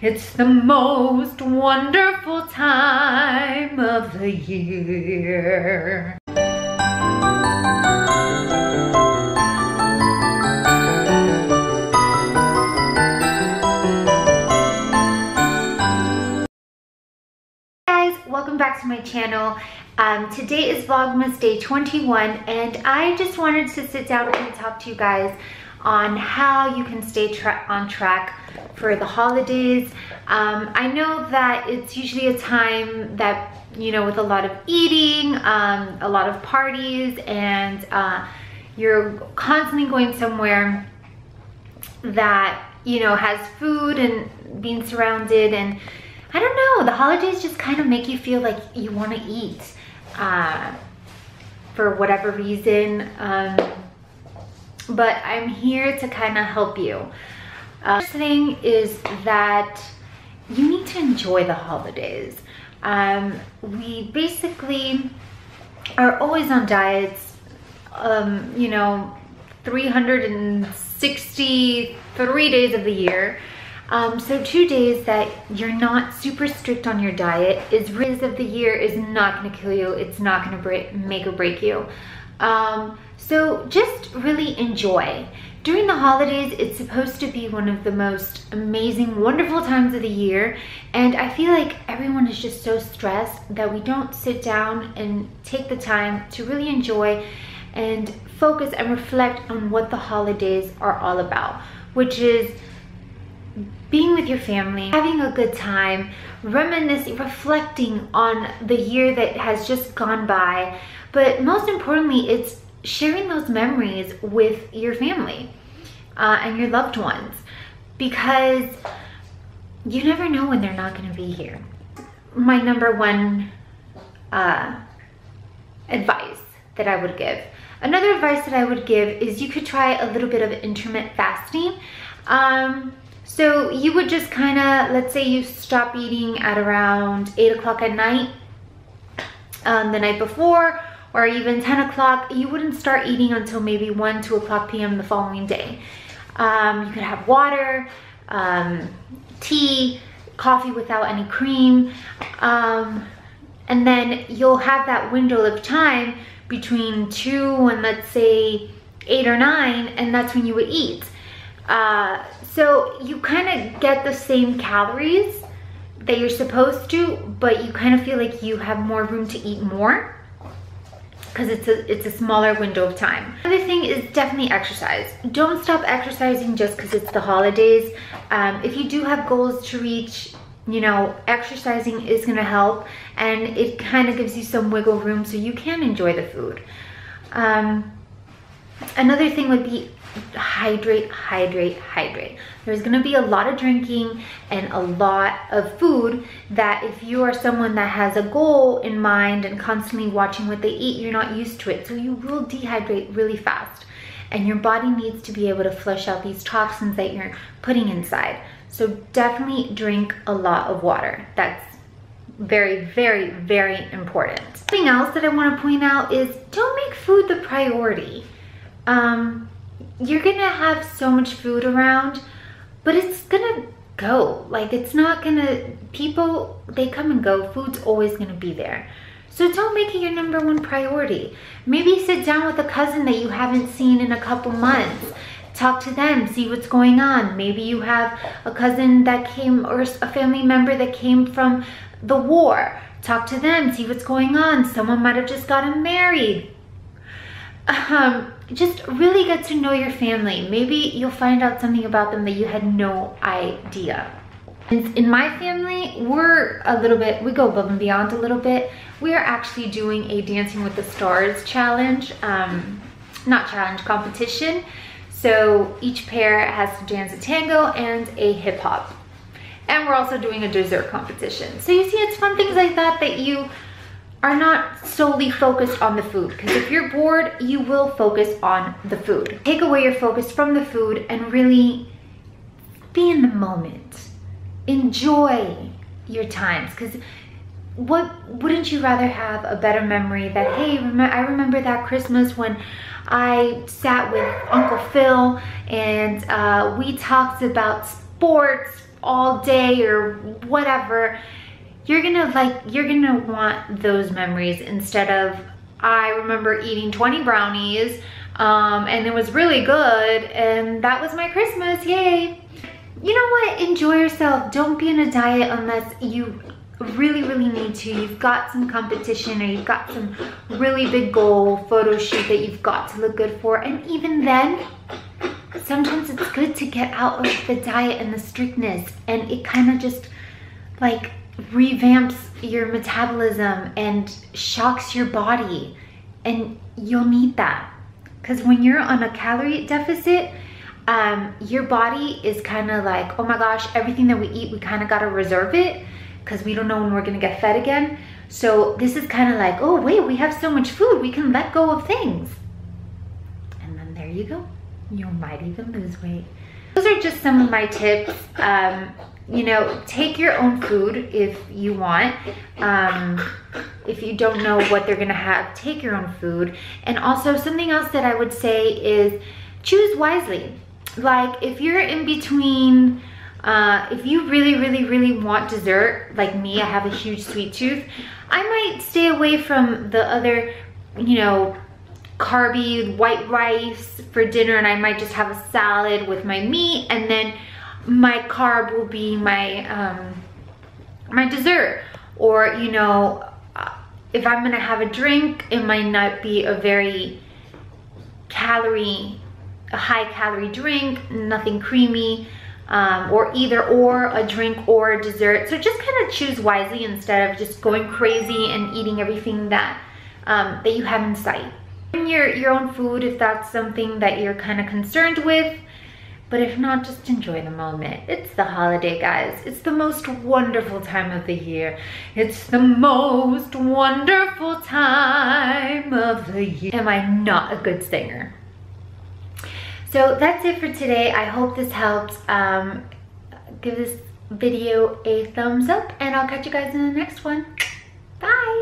It's the most wonderful time of the year. guys welcome back to my channel um, today is vlogmas day 21 and i just wanted to sit down and talk to you guys on how you can stay tra on track for the holidays. Um, I know that it's usually a time that, you know, with a lot of eating, um, a lot of parties, and uh, you're constantly going somewhere that, you know, has food and being surrounded and I don't know, the holidays just kind of make you feel like you want to eat uh, for whatever reason. Um, but I'm here to kind of help you. Uh, first thing is that you need to enjoy the holidays. Um, we basically are always on diets, um, you know, 363 days of the year. Um, so two days that you're not super strict on your diet is days of the year is not gonna kill you. It's not gonna make or break you. Um, so just really enjoy. During the holidays, it's supposed to be one of the most amazing, wonderful times of the year. And I feel like everyone is just so stressed that we don't sit down and take the time to really enjoy and focus and reflect on what the holidays are all about, which is being with your family, having a good time, reminiscing, reflecting on the year that has just gone by. But most importantly, it's sharing those memories with your family uh, and your loved ones because you never know when they're not going to be here. My number one uh, advice that I would give. Another advice that I would give is you could try a little bit of intermittent fasting. Um, so you would just kind of, let's say you stop eating at around 8 o'clock at night um, the night before or even 10 o'clock, you wouldn't start eating until maybe 1, 2 o'clock p.m. the following day. Um, you could have water, um, tea, coffee without any cream, um, and then you'll have that window of time between 2 and let's say 8 or 9, and that's when you would eat. Uh, so you kind of get the same calories that you're supposed to, but you kind of feel like you have more room to eat more because it's a, it's a smaller window of time. Another thing is definitely exercise. Don't stop exercising just because it's the holidays. Um, if you do have goals to reach, you know, exercising is gonna help and it kind of gives you some wiggle room so you can enjoy the food. Um, another thing would be hydrate, hydrate, hydrate. There's gonna be a lot of drinking and a lot of food that if you are someone that has a goal in mind and constantly watching what they eat, you're not used to it. So you will dehydrate really fast. And your body needs to be able to flush out these toxins that you're putting inside. So definitely drink a lot of water. That's very, very, very important. Something else that I wanna point out is don't make food the priority. Um, you're gonna have so much food around, but it's gonna go. Like it's not gonna, people, they come and go. Food's always gonna be there. So don't make it your number one priority. Maybe sit down with a cousin that you haven't seen in a couple months. Talk to them, see what's going on. Maybe you have a cousin that came or a family member that came from the war. Talk to them, see what's going on. Someone might have just gotten married. Um, just really get to know your family. Maybe you'll find out something about them that you had no idea. In my family, we're a little bit, we go above and beyond a little bit. We are actually doing a Dancing with the Stars challenge, um, not challenge, competition. So each pair has to dance a tango and a hip hop. And we're also doing a dessert competition. So you see, it's fun things like that that you are not solely focused on the food because if you're bored, you will focus on the food. Take away your focus from the food and really be in the moment. Enjoy your times because what wouldn't you rather have a better memory that hey rem I remember that Christmas when I sat with Uncle Phil and uh, we talked about sports all day or whatever, you're gonna like, you're gonna want those memories instead of, I remember eating 20 brownies um, and it was really good and that was my Christmas, yay. You know what, enjoy yourself. Don't be in a diet unless you really, really need to. You've got some competition or you've got some really big goal photo shoot that you've got to look good for. And even then, sometimes it's good to get out of the diet and the strictness and it kind of just like revamps your metabolism and shocks your body. And you'll need that. Because when you're on a calorie deficit um, your body is kind of like oh my gosh everything that we eat we kind of got to reserve it because we don't know when we're gonna get fed again. So this is kind of like oh wait we have so much food we can let go of things. And then there you go. You might even lose weight. Those are just some of my tips. Um, you know, take your own food if you want. Um, if you don't know what they're gonna have, take your own food. And also something else that I would say is choose wisely. Like if you're in between, uh, if you really, really, really want dessert, like me, I have a huge sweet tooth, I might stay away from the other, you know, carby white rice for dinner and I might just have a salad with my meat and then my carb will be my um, my dessert. Or you know if I'm gonna have a drink it might not be a very calorie a high calorie drink nothing creamy um, or either or a drink or a dessert. So just kind of choose wisely instead of just going crazy and eating everything that um, that you have in sight your, your own food if that's something that you're kind of concerned with. But if not, just enjoy the moment. It's the holiday, guys. It's the most wonderful time of the year. It's the most wonderful time of the year. Am I not a good singer? So that's it for today. I hope this helps. Um, give this video a thumbs up and I'll catch you guys in the next one. Bye.